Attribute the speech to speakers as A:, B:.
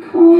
A: call.